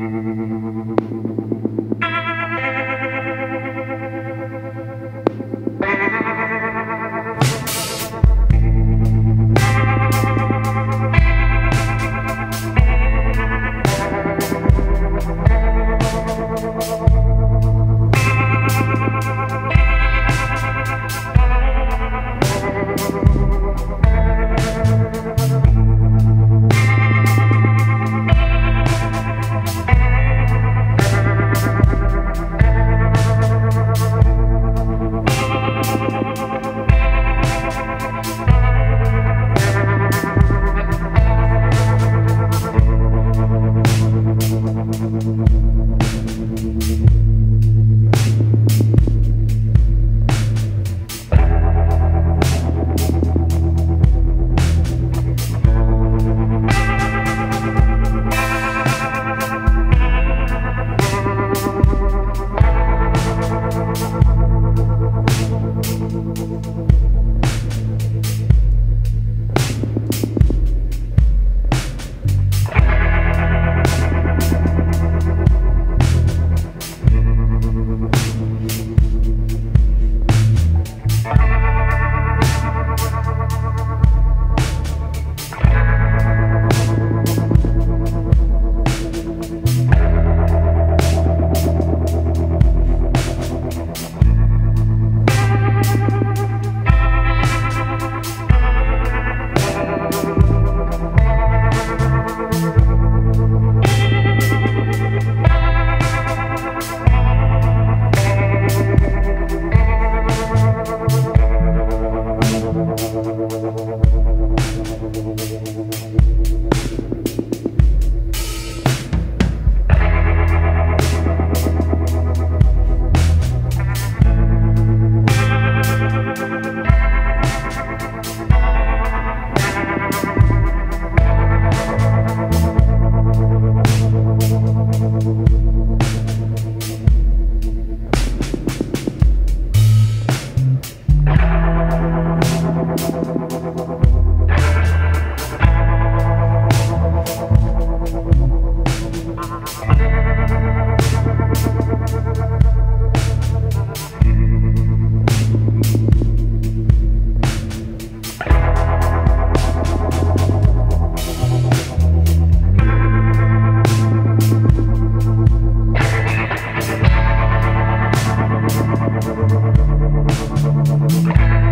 Thank you. Thank